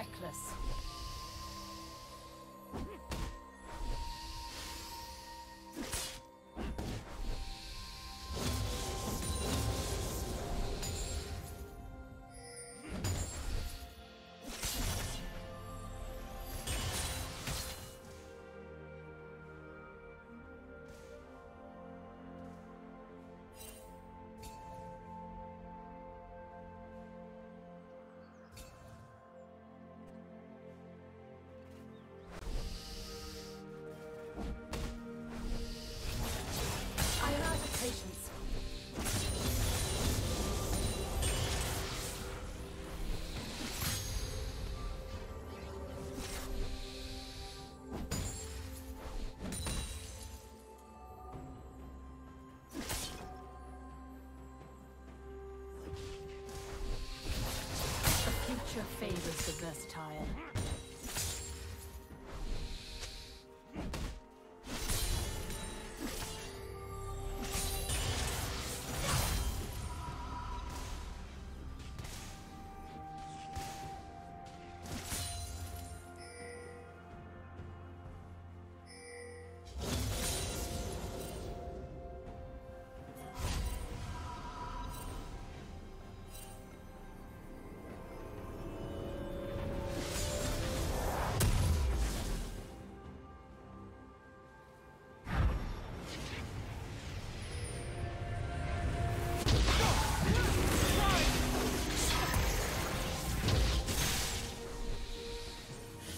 reckless. Nature favors the versatile.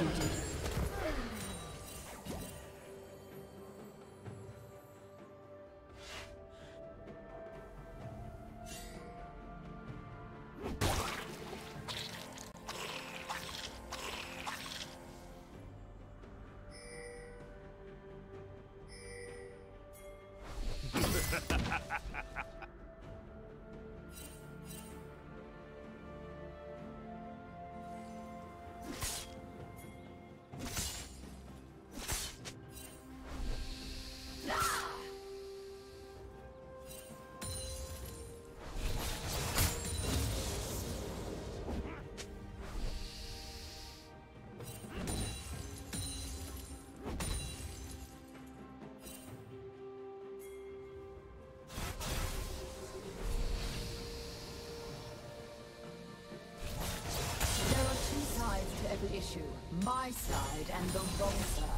Executed. My side and the wrong side.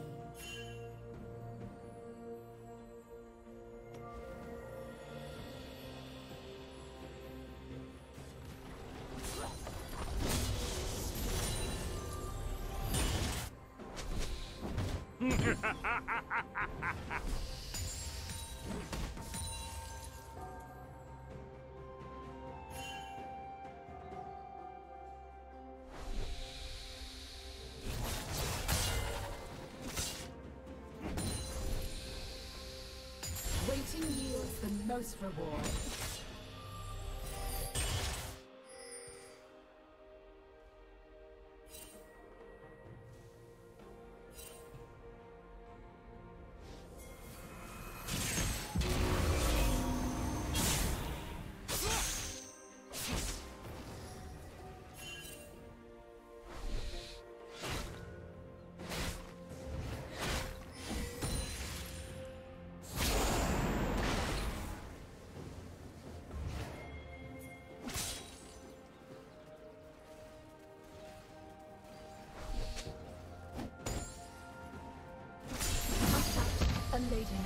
Most reward. A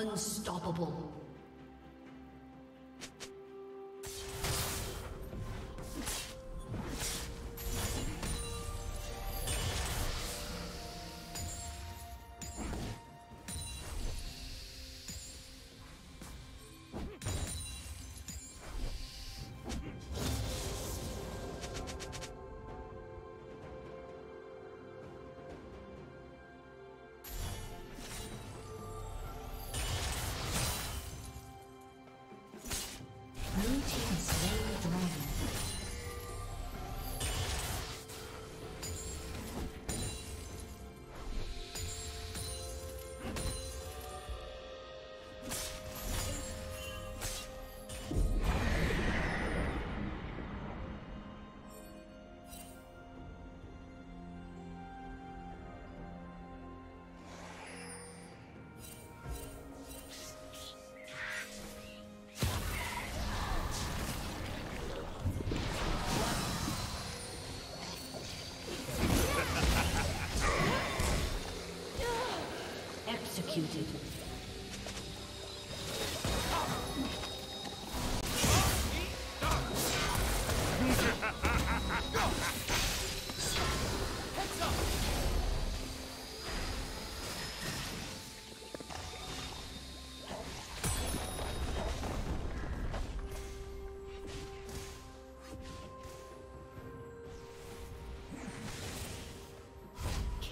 Unstoppable.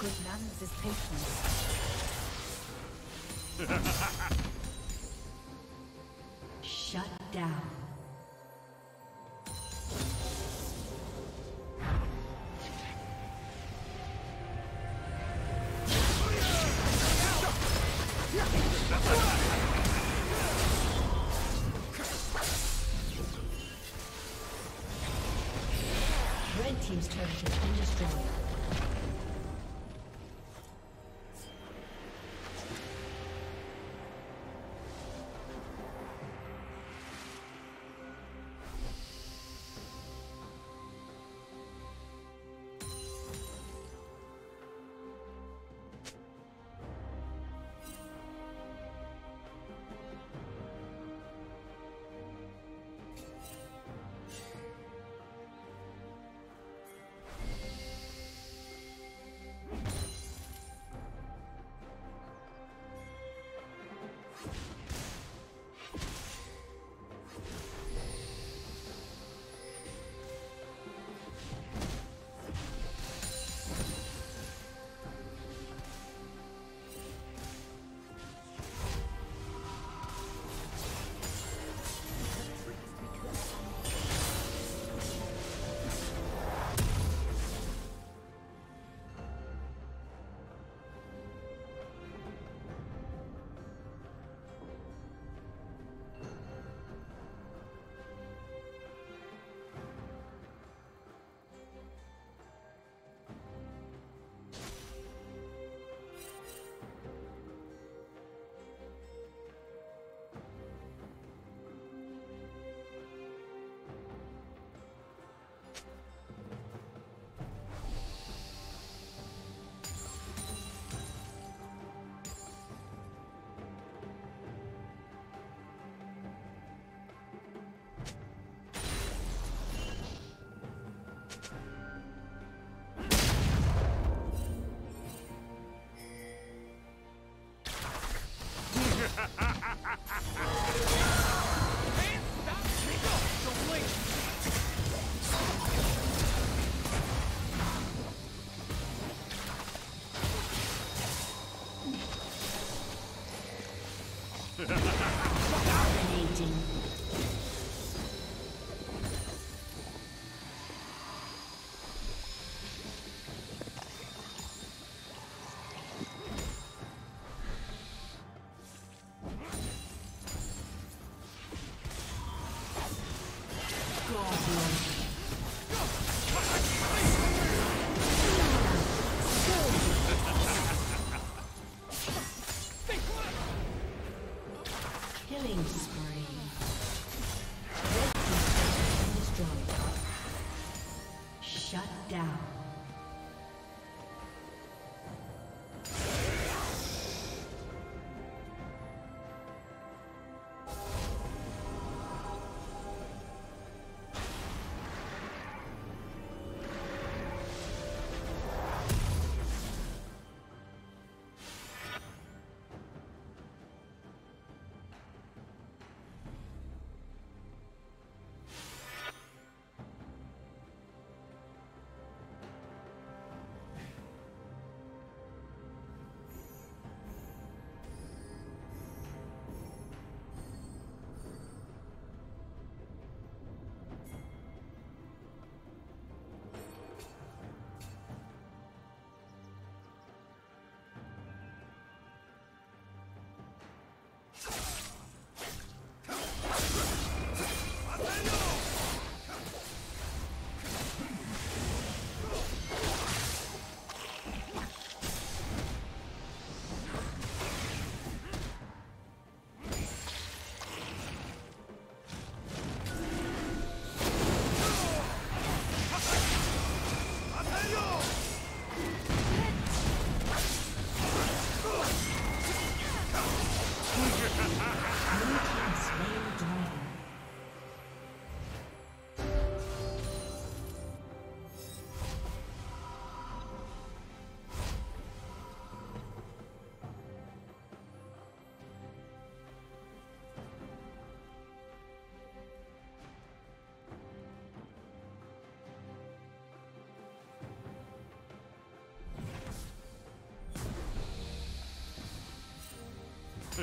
Demands is patience. Dominating.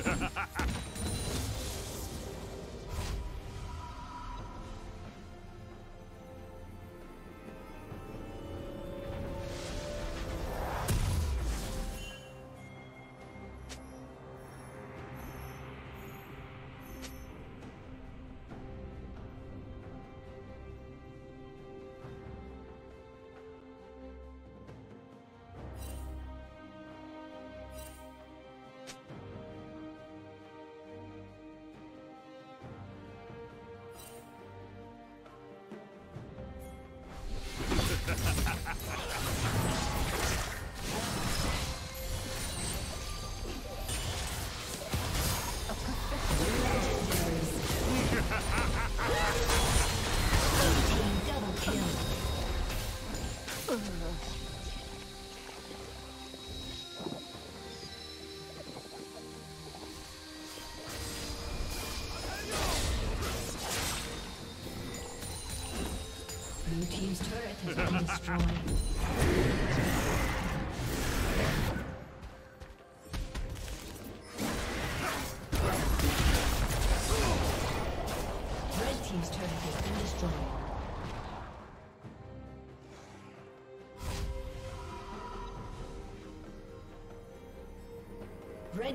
ハハハハ!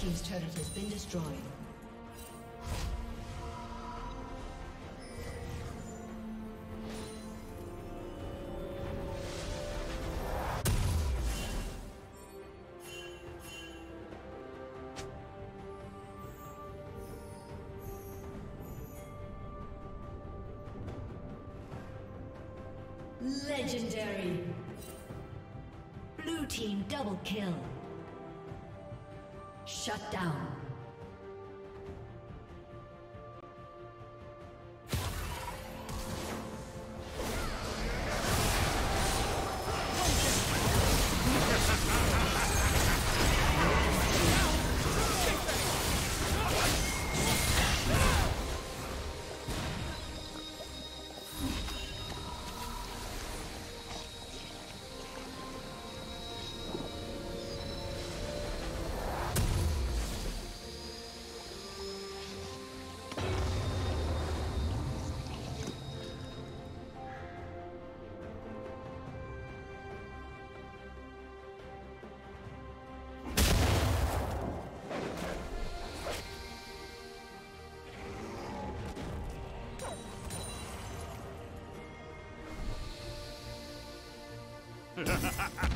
Team's turret has been destroyed. Legendary. Blue team double kill. Shut down. Ha ha ha!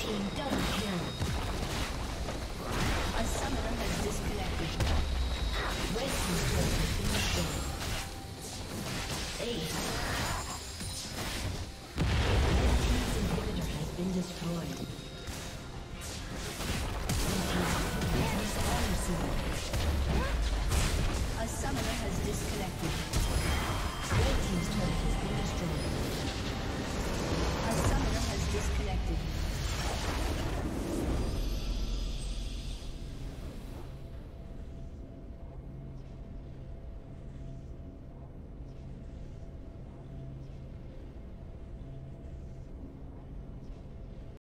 team double